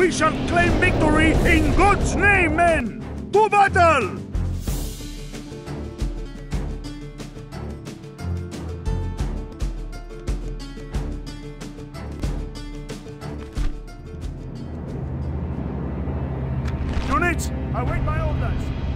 We shall claim victory in God's name, men! To battle! Units, await my orders.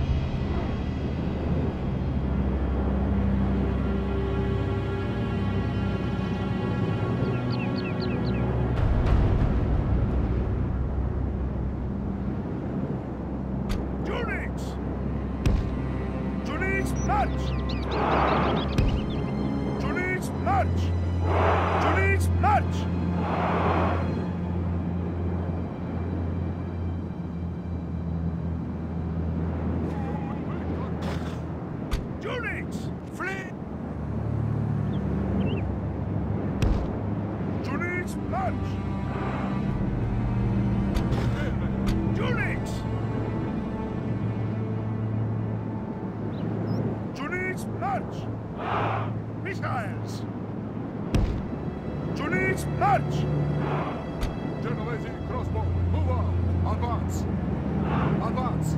March! Missiles! Units, march! Genovese crossbow, move on! Advance! Advance!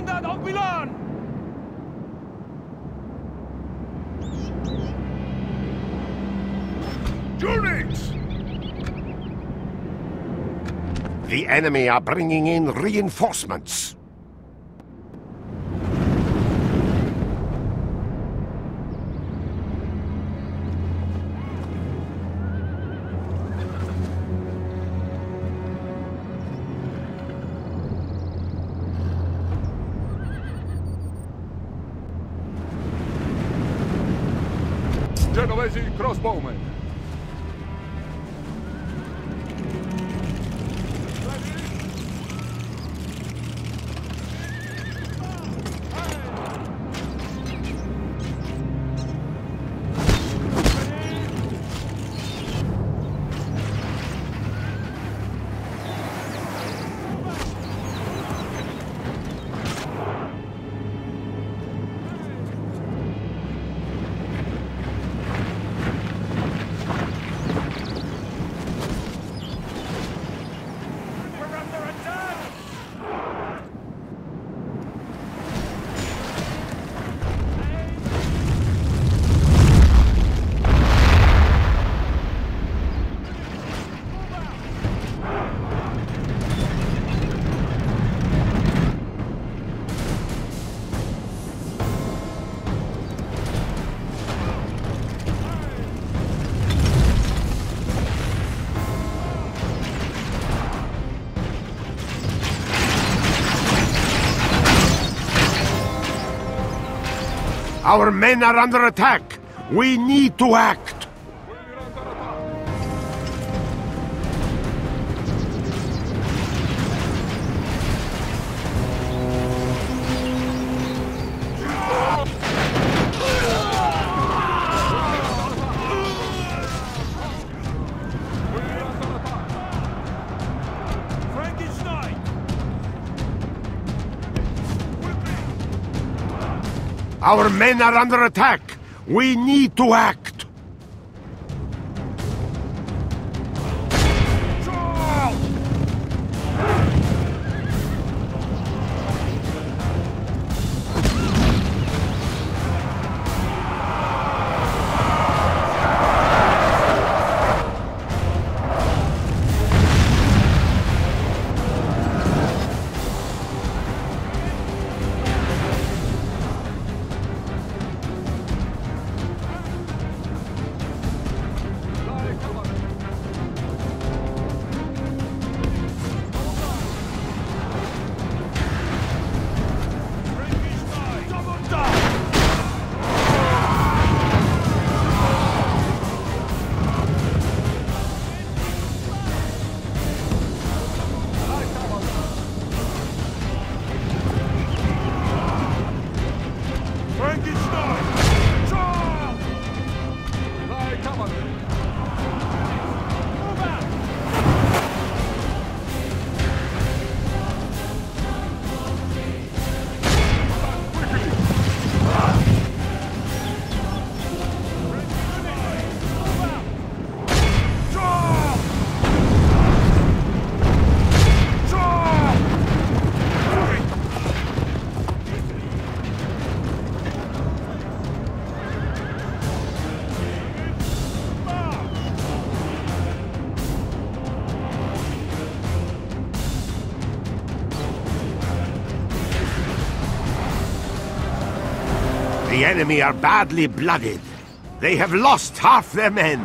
Standard of Milan! Units! The enemy are bringing in reinforcements. Crossbowman. Our men are under attack. We need to act. Our men are under attack. We need to act. The enemy are badly blooded. They have lost half their men.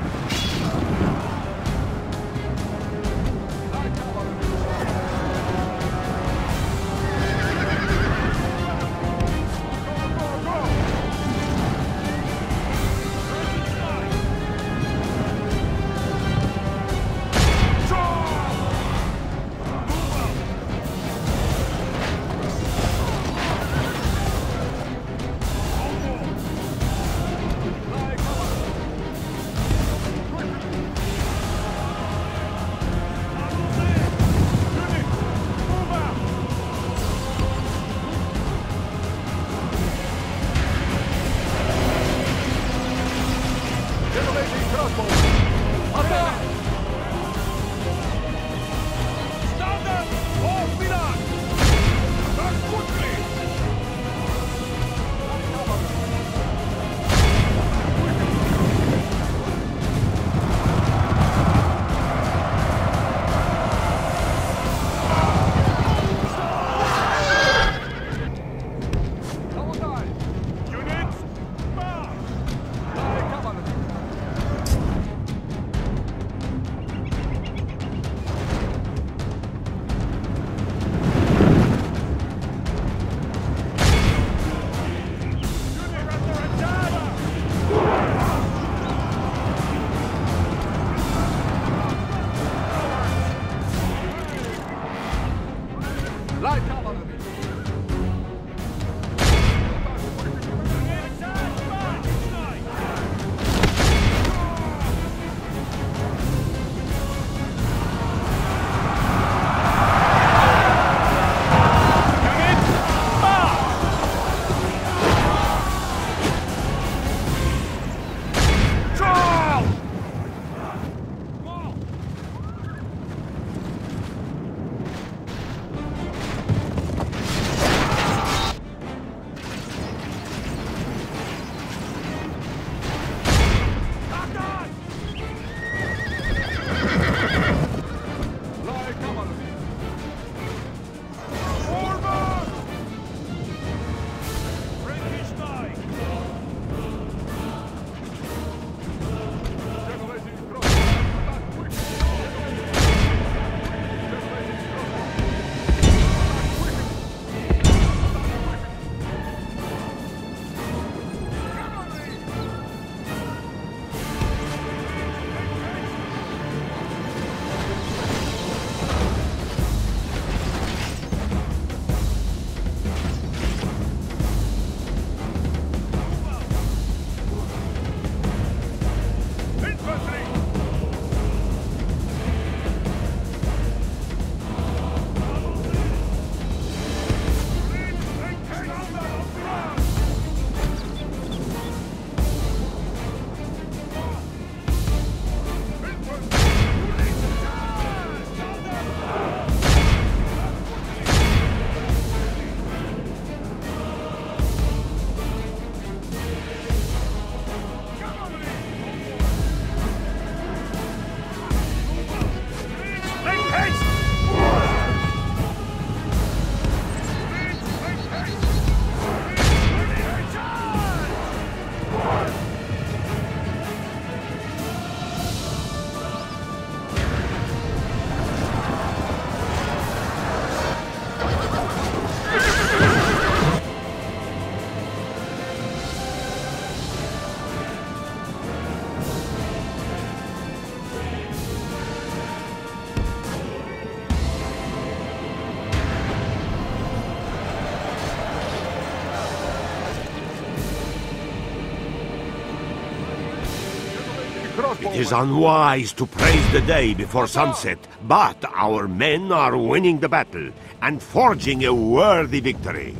It is unwise to praise the day before sunset, but our men are winning the battle and forging a worthy victory.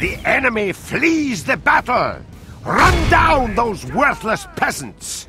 The enemy flees the battle! Run down those worthless peasants!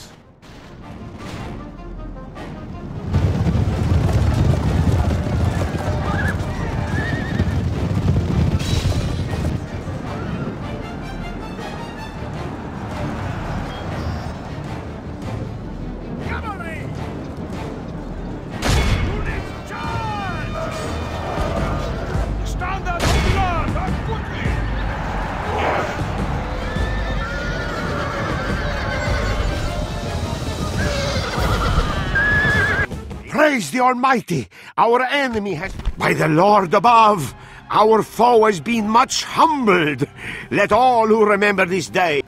Praise the Almighty! Our enemy has... By the Lord above! Our foe has been much humbled! Let all who remember this day